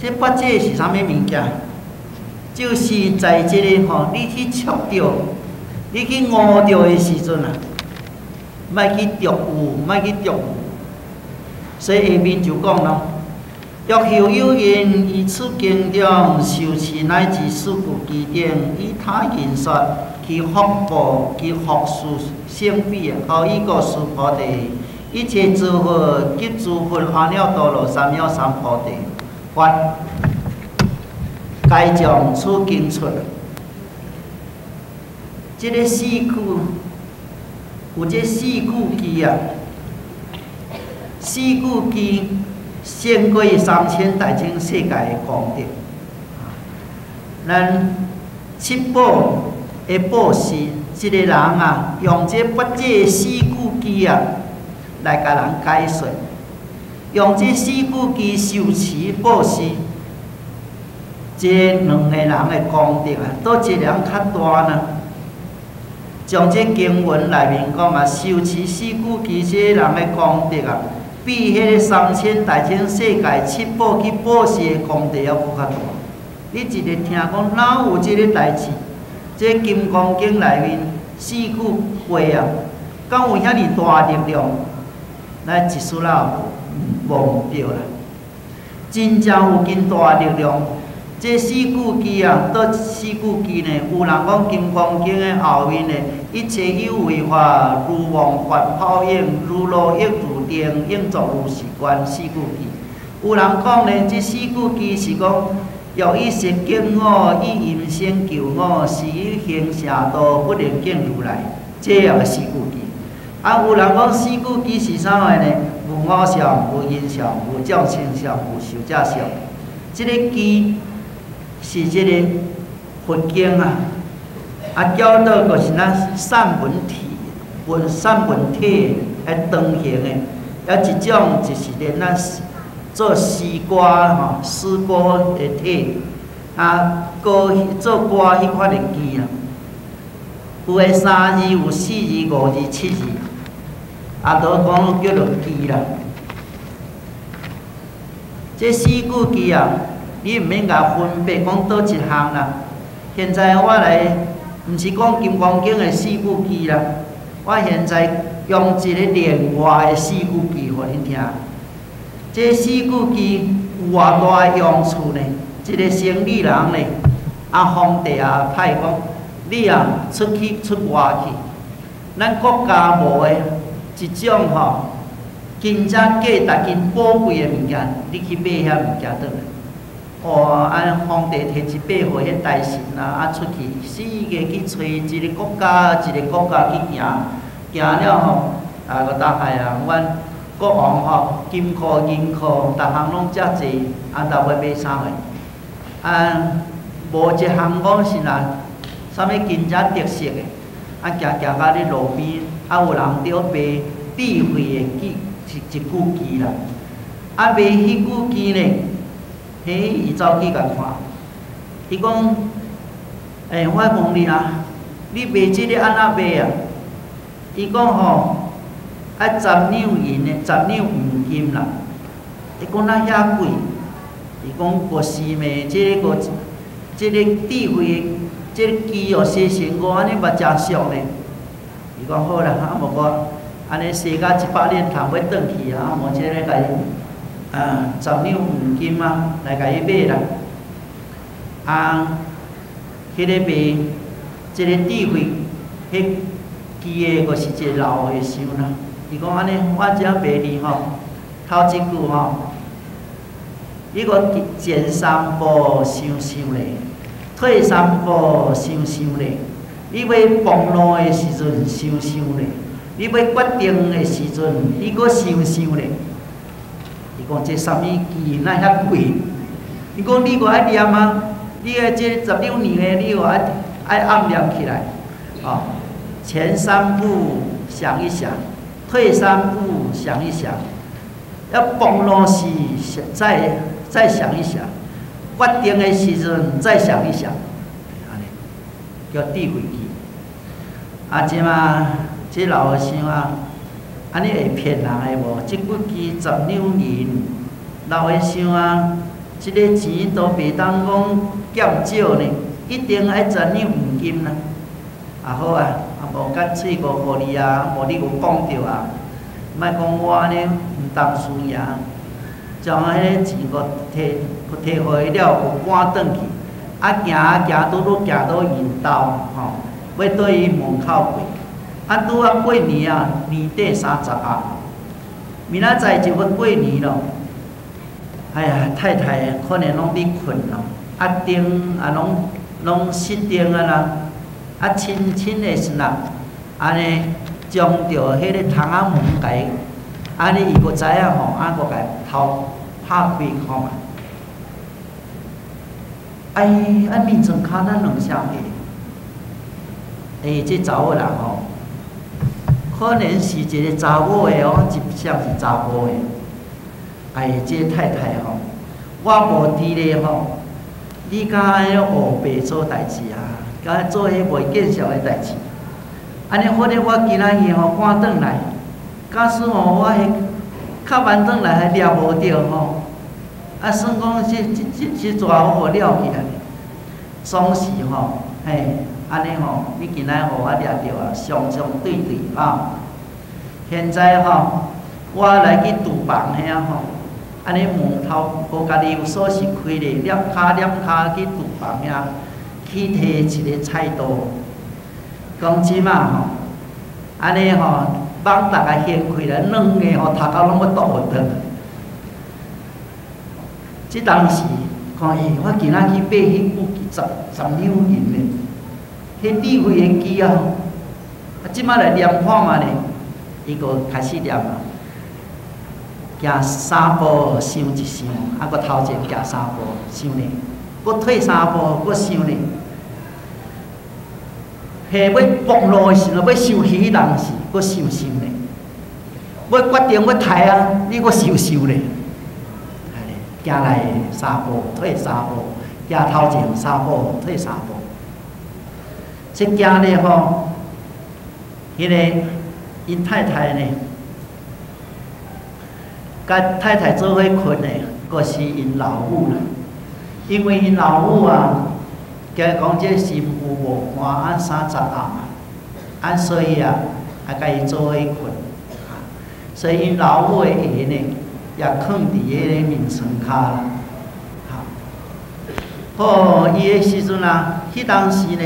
这八戒是啥物物件？就是在即个吼，你去触着，你去悟着的时阵啊，莫去着有，莫去着有。所以下面就讲咯：欲求有因，以此经中受持乃至四故机顶，以他言说，其福报其福事相比，后一个是菩提。一切诸佛及诸佛阿耨多罗三藐三菩提，法该将此经出。这个四句，有这四句句啊，四句句先过三千大千世界的功德。咱七宝的宝是，一个人啊，用这八戒四句句啊。来甲人解说，用这四句句修持布施，这两个人的功德啊，倒一人较大呢。从这经文内面讲啊，修持四句句这人的功德啊，比迄个三千大千世界七宝去布施的功德还佫较大。你一日听讲哪有即个代志？这金刚经内面四句话啊，敢有遐尼大力量？咱一时啦忘唔着啦，真正有真大力量。这四句句啊，倒四句句呢？有人讲《金刚经》的后面呢，一切有为法，如梦幻泡影，如露亦如电，应作如是观。四句句。有人讲呢，这四句句是讲，有一些敬我，以音声求我，是以行邪道，不能见如来。这样四句句。啊，有人讲四句句是啥个呢？有我相，有因相，有众生相，有寿者相。即个句是即个佛经啊，啊教导就是咱散文体、文散文体诶长形诶，有一种就是连咱做诗歌吼，诗歌诶体啊，歌做歌迄款诶句啊，有诶三字，有四字，五字，七字。啊，都讲叫做记啦。这四句记啊，你毋免甲分别讲倒一项啦。现在我来，毋是讲《金光经》的四句记啦，我现在用一个另外的四句记互恁听。这四句记有偌大的用处呢？一个生理人呢，啊，皇帝啊，派讲你啊，出去出外去，咱国家无的。一种吼，真正价值真宝贵的物件，你去买遐物件倒来。哦，安皇帝摕一百户迄大神啊，啊出去四个去找一个国家，一个国家去行，行了吼，啊个大海啊，阮国王吼，金库银库，逐项拢遮济，啊，逐要买啥个？啊，无一项讲是若啥物真正特色的，啊，行行到你路边。啊，有人着卖智慧的句，是一句句啦。啊，卖迄句句呢？嘿，伊走去甲看，伊讲：诶，我问你啊，你卖即个安怎卖啊？伊讲吼，啊，十两银的，十两黄金啦。伊讲那遐贵？伊讲国师妹，即个个，即个智慧的，即个句哦，写成我安尼嘛真俗呢。伊讲好啦，啊无我安尼写到一百年头要转去啊，无即个甲伊，啊十两黄金啊来甲伊买啦。啊，迄个卖即个智慧，迄记个个是一个老和尚啦。伊讲安尼，我只卖你吼，头一句吼，伊个前三步想想咧，退三步想想咧。你要放路的时阵想想咧，你要决定的时阵，你搁想想咧。伊讲这啥物机那遐贵？伊讲你搁爱念啊？你个这十六年的，你搁爱爱暗念起来。哦，前三步想一想，退三步想一想，要放路时再再想一想，决定的时阵再想一想，安尼叫智慧。啊，即嘛，即老和尚啊，安尼会骗人诶无？即句句十两银，老和尚啊，即个钱都袂当讲减少呢，一定爱赚你黄金啦。啊好啊，啊无干脆无互你啊，无你有讲着啊，莫讲我安尼毋当输赢，将迄个钱搁摕搁摕互伊了，搁赶转去，啊行啊行，拄拄行到因兜吼，要对伊门口过，啊拄啊过年啊，年底三十啊，明仔载就要过年咯。哎呀，太太可能拢伫困咯，啊灯啊拢拢熄灯啊啦。啊，亲亲的是呐，安尼将着迄个窗仔门伊，安尼伊个知影吼，啊个甲头拍开看嘛。哎，啊面床骹咱两双个，哎，这查某人吼，可能是一个查某的哦，一像是查甫的。哎，这太太吼，我无伫咧吼，你敢安尼学白做代志啊？敢做迄袂见效的代志，安尼或者我今仔日吼赶转来，假使吼我迄较晚转来还抓无着吼，啊算讲是是是是抓好了起来，总是吼，嘿，安尼吼，你今仔互我抓着啊，相相对对啊。现在吼，我来去厨房遐吼，安尼门头无家己有锁匙开咧，踮骹踮骹去厨房遐。去摕一个菜刀，讲即嘛吼，安尼吼，网大家掀开来，两个吼，头壳拢要倒落去。即当时看伊，我今仔去买迄部机十十两银的，迄智慧的机啊，啊，即马来念看嘛呢，伊个开始念啊，行三步想一想，啊，搁头前行三步想呢，搁退三步搁想呢。下要暴露的时候，要收起人时，搁收收咧；要决定要杀啊，你搁收收咧。行来三步，退三步；行头前三步，退三步。即行咧吼，迄个因太太呢，甲太太做伙困咧，搁是因老母啦，因为因老母啊。加讲这媳妇无看按三十暗啊，按所以啊，啊甲伊做伙困，所以因老母的鞋呢，也放伫迄个眠床骹啦。好，伊个时阵啊，迄当时呢，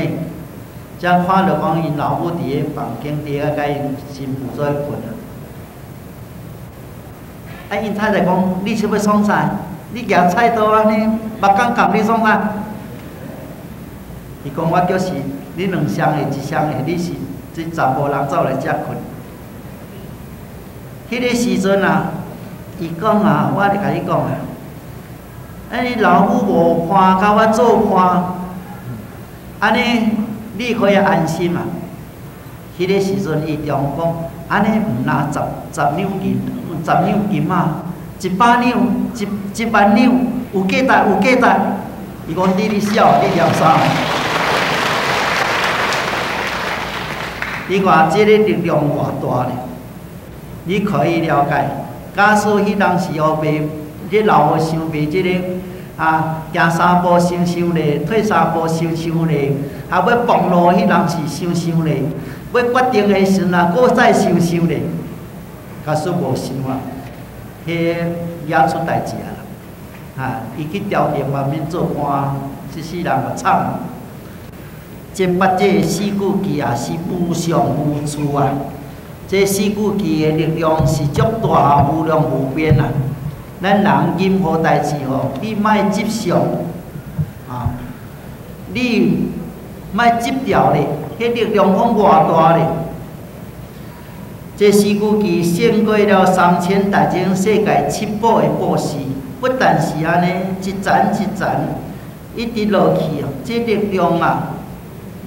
才看着讲因老母伫个房间底啊，甲因媳妇做困啊。啊，因太太讲，你是要创啥？你举菜刀安尼，目光共你创啥？伊讲我叫是你两双的，一双的，你是即查甫人走来遮困。迄个时阵啊，伊讲啊，我咧甲你讲啊，安尼老母无看，甲我做看，安尼你可以安心啊。迄个时阵伊中讲，安尼毋拿十十两银，十两金啊，一百两，一一万两，有价值有价值。伊讲你咧笑，你了啥？你看即个力量偌大咧？你可以了解。假使迄当时后袂，你老伙想袂即个啊，行三步想想咧，退三步想想咧，还要放路迄人是想想咧，要决定的时啊，搁再想想咧。假使无想啊，迄也出代志啊！啊，伊去朝廷外面做官，一世人也惨。真捌这四句记也是无上无处啊！这四句记的力量是足大、无量无边啊！咱人任何代志吼，你莫执想啊！你莫执掉咧，迄力量讲偌大咧！这四句记胜过了三千大千世界七宝的宝石，不但是安尼一层一层一直落去哦，这力量啊！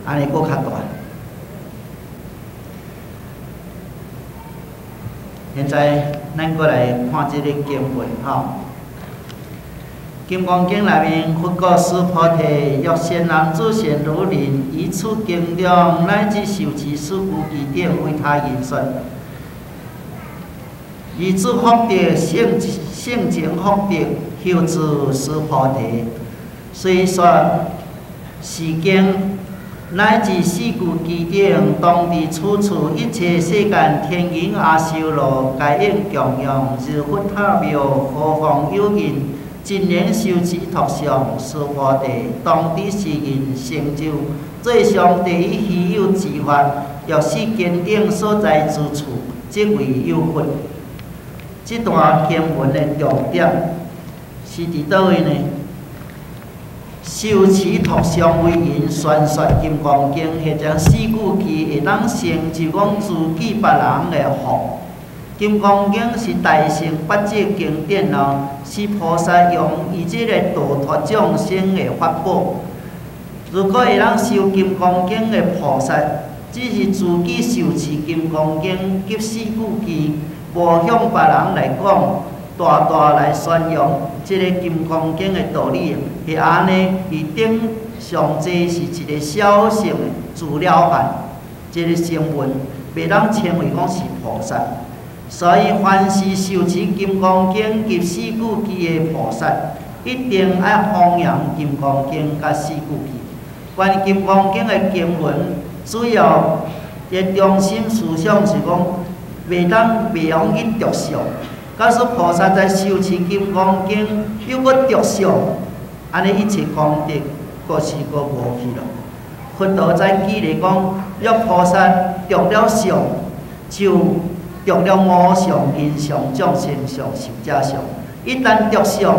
安尼搁较大。现在咱过来看即个经文吼，《金刚经》内面佛告释菩提：欲仙人自现如林，以此经中乃至受持四故记典为他人说，以此福德性性情福德。求诸师菩提。虽说世间乃至四句经典，当地处处一切世间天人阿修罗，皆应供养如佛塔庙，何方有人真年修持托上师菩提，当地世人成就最上第一稀有之法，若是坚定所在之处，即为有佛。这段经文的重点是伫倒位呢？修持托上为因宣说金刚经，或者四句句会当成就讲自己别人的福。金刚经是大乘八戒经典哦，是菩萨用以这个度脱众生的法宝。如果会当修金刚经的菩萨，只是自己修持金刚经及四句句。无向别人来讲，大大来宣扬即个金刚经的道理，是安尼。伊顶上济是一个小乘的资料范，即个成分袂当称为讲是菩萨。所以，凡是受持金刚经及四句偈的菩萨，一定爱弘扬金刚经甲四句偈。关于金刚经的经文，主要的中心思想是讲。袂当袂用去着相，假使菩萨在修持金刚经，又搁着相，安尼一切功德，搁是搁无去咯。佛陀在记里讲，若菩萨着了相，就着了无相、因相、众生相、寿者相。一旦着相，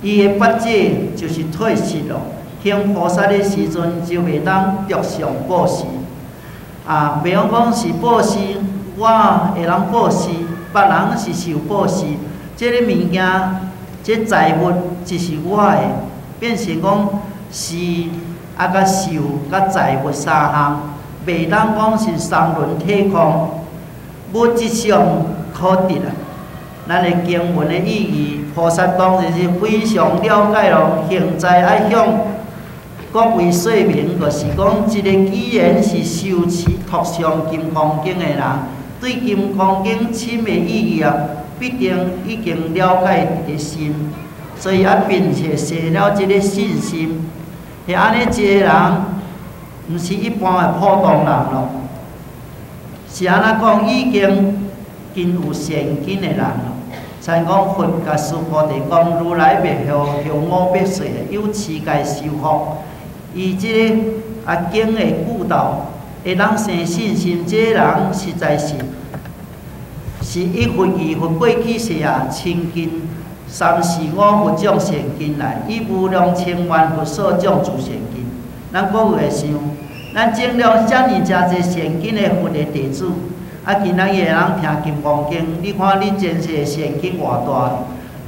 伊的八戒就是退失咯。听菩萨的时阵，就袂当着相报施，啊，袂用讲是报施。我会当报施，别人是受报是。即个物件，即财物就是我的，变成讲是啊，甲受甲财物三项，袂当讲是三轮体空，物质上可得啊。咱的经文的意义，菩萨当然是非常了解咯。现在爱向各位说明，就是讲，一个既然是修持托上金刚经的人。对《金刚经》深的意义啊，必定已经了解伫个心，所以啊，并且生了即个信心。是安尼一个人，毋是一般的普通人咯，是安怎讲已经经有善根的人咯。像讲佛甲师傅地讲，如来灭后向五百岁，有持戒修福，以即个啊经的故道。会当生信心，这人实在是是一分二分过去世啊，千金三世五佛种善根来，以无量千万佛所种诸善根。咱各位会想，咱种了遮尔诚济善根的佛的弟子，啊，今仔日会人听金刚经，你看你真是善根偌大，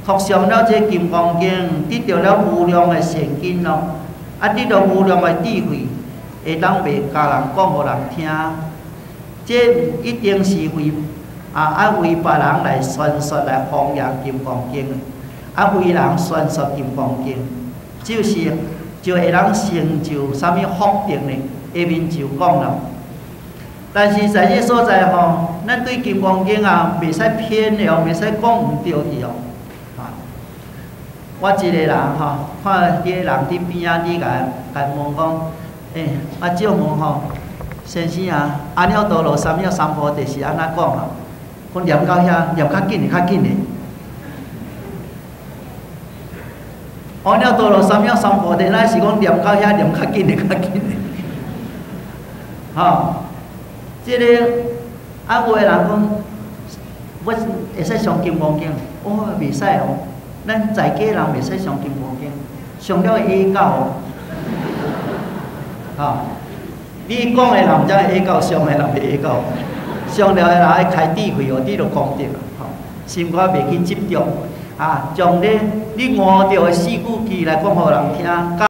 读上了这金刚经，得到了无量的善根咯，啊，得到无量的智慧。会当袂甲人讲互人听，这一定是为啊啊为别人来宣说来弘扬金刚经，啊为人宣说金刚经，就是就会人成就啥物福德呢？下面就讲了。但是在这所在吼，咱对金刚经啊，袂使偏了，袂使讲毋对去哦。啊，我一个人吼，看迄个人伫边仔，你甲甲问讲。诶，啊，借问吼，先生啊，阿耨多罗三藐三菩提是安那讲啊？我念到遐，念较紧的，较紧的。阿耨多罗三藐三菩提，咱是讲念到遐，念较紧的，较紧的。吼，即个啊，有诶人讲，我会使上金刚经，哦，袂使哦，咱在家人袂使上金刚经，上了会教。啊！你讲的人才会教，上的人袂会教。上了的人爱开智慧哦，你著功德吼，心肝袂去执着啊，将你你悟着的四句句来讲互人听。